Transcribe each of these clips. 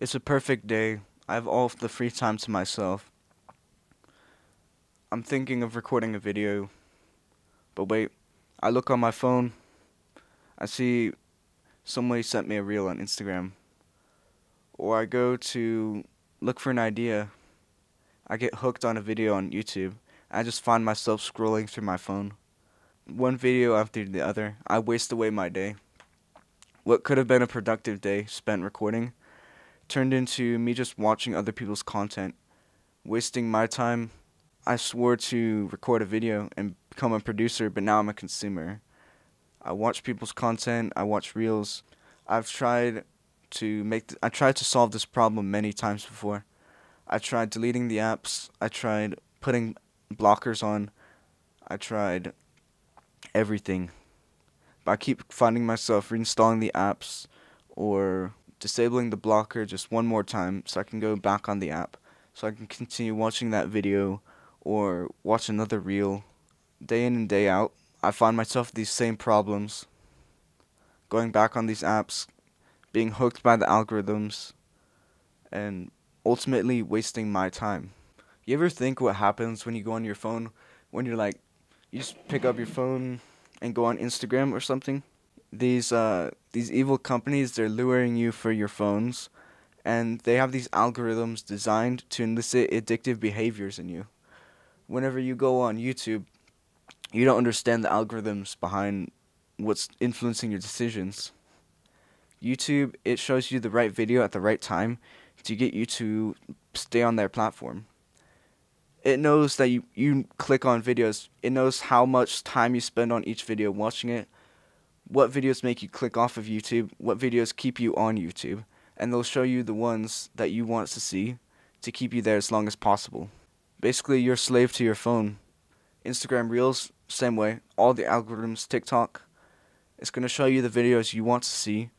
It's a perfect day. I have all the free time to myself. I'm thinking of recording a video. But wait, I look on my phone. I see somebody sent me a reel on Instagram. Or I go to look for an idea. I get hooked on a video on YouTube. I just find myself scrolling through my phone. One video after the other. I waste away my day. What could have been a productive day spent recording turned into me just watching other people's content, wasting my time. I swore to record a video and become a producer, but now I'm a consumer. I watch people's content, I watch reels. I've tried to make th- I tried to solve this problem many times before. I tried deleting the apps, I tried putting blockers on. I tried everything. But I keep finding myself reinstalling the apps or disabling the blocker just one more time so I can go back on the app so I can continue watching that video or watch another reel day in and day out. I find myself these same problems going back on these apps, being hooked by the algorithms, and ultimately wasting my time. You ever think what happens when you go on your phone when you're like, you just pick up your phone and go on Instagram or something? These uh these evil companies they're luring you for your phones and they have these algorithms designed to elicit addictive behaviors in you. Whenever you go on youtube you don't understand the algorithms behind what's influencing your decisions. Youtube it shows you the right video at the right time to get you to stay on their platform. It knows that you, you click on videos. It knows how much time you spend on each video watching it what videos make you click off of YouTube, what videos keep you on YouTube, and they'll show you the ones that you want to see to keep you there as long as possible. Basically, you're a slave to your phone. Instagram Reels, same way. All the algorithms, TikTok, it's going to show you the videos you want to see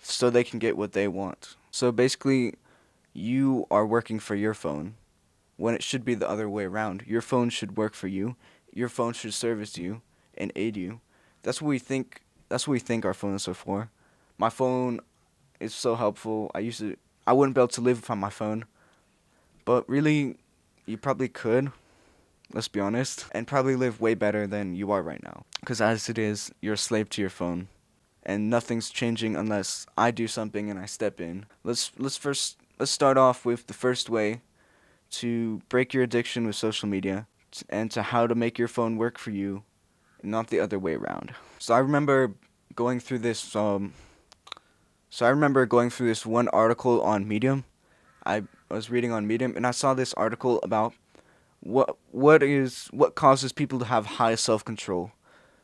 so they can get what they want. So basically, you are working for your phone when it should be the other way around. Your phone should work for you. Your phone should service you and aid you that's what we think. That's what we think our phones are for. My phone is so helpful. I used to. I wouldn't be able to live without my phone, but really, you probably could. Let's be honest, and probably live way better than you are right now. Because as it is, you're a slave to your phone, and nothing's changing unless I do something and I step in. Let's let's first let's start off with the first way to break your addiction with social media and to how to make your phone work for you not the other way around. So I remember going through this. Um, so I remember going through this one article on Medium. I was reading on Medium, and I saw this article about what what is what causes people to have high self control.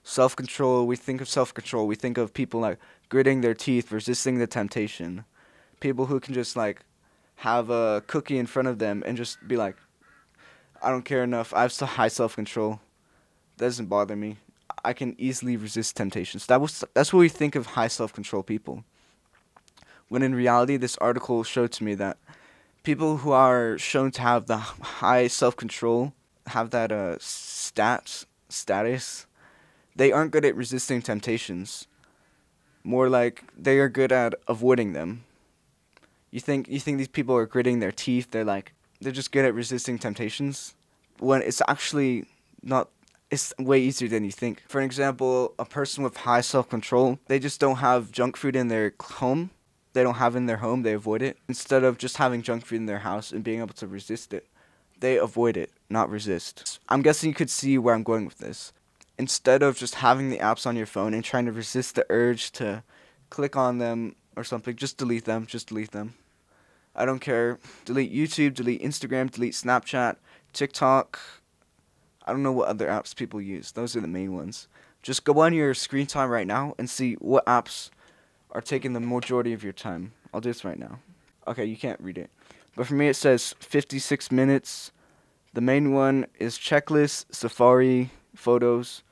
Self control. We think of self control. We think of people like gritting their teeth, resisting the temptation. People who can just like have a cookie in front of them and just be like, I don't care enough. I have so high self control. That Doesn't bother me. I can easily resist temptations. That was that's what we think of high self-control people. When in reality, this article showed to me that people who are shown to have the high self-control have that uh stats status. They aren't good at resisting temptations. More like they are good at avoiding them. You think you think these people are gritting their teeth? They're like they're just good at resisting temptations. When it's actually not it's way easier than you think. For example, a person with high self control, they just don't have junk food in their home. They don't have in their home, they avoid it. Instead of just having junk food in their house and being able to resist it, they avoid it, not resist. I'm guessing you could see where I'm going with this. Instead of just having the apps on your phone and trying to resist the urge to click on them or something, just delete them, just delete them. I don't care. Delete YouTube, delete Instagram, delete Snapchat, TikTok, I don't know what other apps people use. Those are the main ones. Just go on your screen time right now and see what apps are taking the majority of your time. I'll do this right now. Okay, you can't read it. But for me, it says 56 minutes. The main one is checklist, Safari, photos.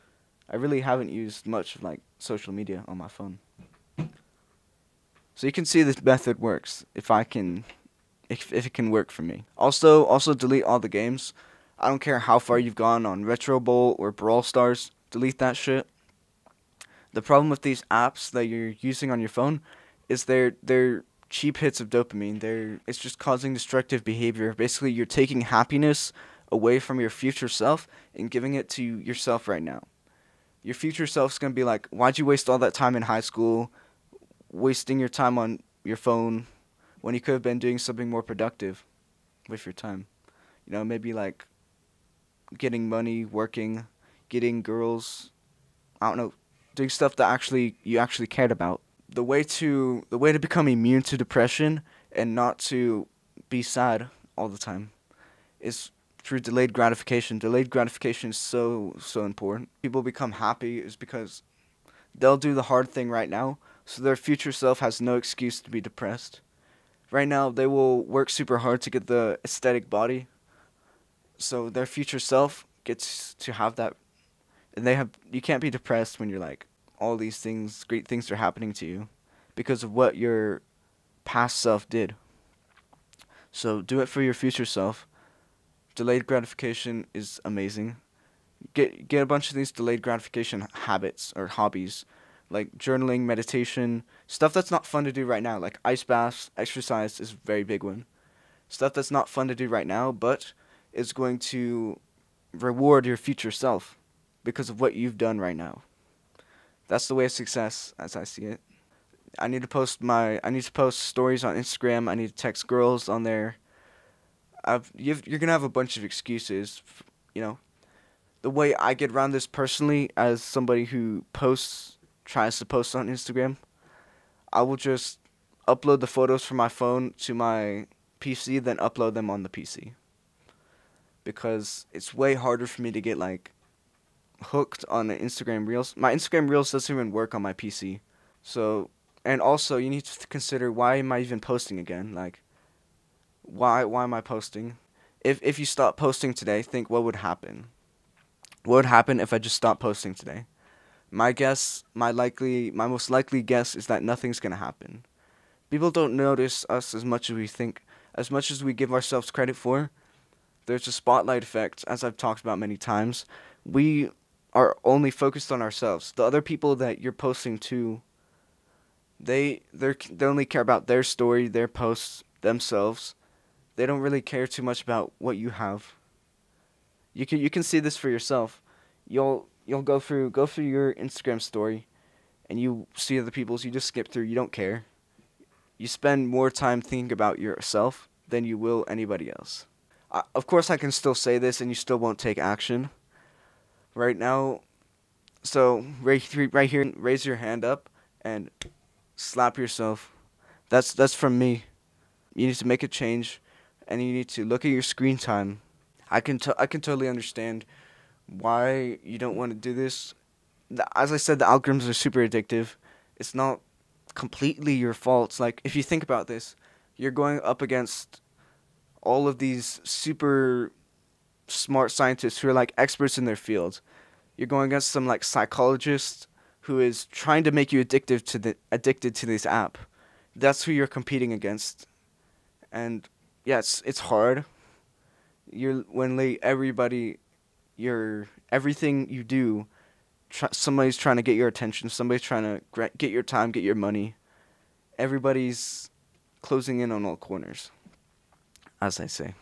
I really haven't used much of like social media on my phone. So you can see this method works if I can if if it can work for me. Also also delete all the games. I don't care how far you've gone on Retro Bowl or Brawl Stars, delete that shit. The problem with these apps that you're using on your phone is they're they're cheap hits of dopamine. They're it's just causing destructive behavior. Basically, you're taking happiness away from your future self and giving it to yourself right now. Your future self's going to be like, "Why'd you waste all that time in high school wasting your time on your phone when you could have been doing something more productive with your time?" You know, maybe like getting money, working, getting girls, I don't know, doing stuff that actually you actually cared about the way to the way to become immune to depression and not to be sad all the time is through delayed gratification. Delayed gratification is so so important. People become happy is because they'll do the hard thing right now, so their future self has no excuse to be depressed. Right now, they will work super hard to get the aesthetic body, so their future self gets to have that, and they have. You can't be depressed when you're like, all these things, great things are happening to you because of what your past self did. So do it for your future self. Delayed gratification is amazing. Get get a bunch of these delayed gratification habits or hobbies, like journaling, meditation, stuff that's not fun to do right now, like ice baths, exercise is a very big one. Stuff that's not fun to do right now, but is going to reward your future self because of what you've done right now. That's the way of success, as I see it. I need to post my. I need to post stories on Instagram. I need to text girls on there. I've you've, you're gonna have a bunch of excuses, you know. The way I get around this personally, as somebody who posts, tries to post on Instagram, I will just upload the photos from my phone to my PC, then upload them on the PC. Because it's way harder for me to get like hooked on the Instagram Reels. My Instagram Reels doesn't even work on my PC. So, and also you need to consider why am I even posting again? Like, why why am I posting? If if you stop posting today, think what would happen. What would happen if I just stopped posting today? My guess, my likely, my most likely guess is that nothing's gonna happen. People don't notice us as much as we think, as much as we give ourselves credit for. There's a spotlight effect, as I've talked about many times. We are only focused on ourselves. The other people that you're posting to, they they they only care about their story, their posts themselves. They don't really care too much about what you have. You can you can see this for yourself. You'll you'll go through go through your Instagram story, and you see other people's. You just skip through. You don't care. You spend more time thinking about yourself than you will anybody else. Of course, I can still say this, and you still won't take action right now. So right right here, raise your hand up and slap yourself. That's that's from me. You need to make a change, and you need to look at your screen time. I can t- I can totally understand why you don't want to do this. As I said, the algorithms are super addictive. It's not completely your fault. Like if you think about this, you're going up against all of these super smart scientists who are like experts in their field. You're going against some like psychologist who is trying to make you addictive to the addicted to this app. That's who you're competing against. And yeah, it's hard. You're when like everybody your everything you do somebody's trying to get your attention, somebody's trying to get your time, get your money. Everybody's closing in on all corners. As I say.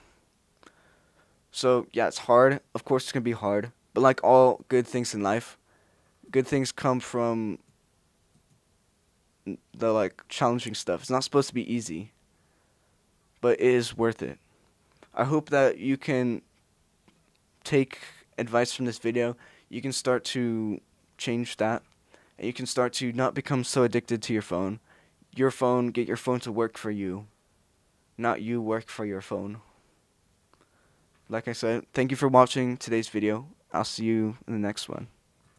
So yeah, it's hard. Of course, it's gonna be hard. But like all good things in life, good things come from the like challenging stuff. It's not supposed to be easy, but it is worth it. I hope that you can take advice from this video. You can start to change that, and you can start to not become so addicted to your phone. Your phone, get your phone to work for you, not you work for your phone like I said, thank you for watching today's video. I'll see you in the next one.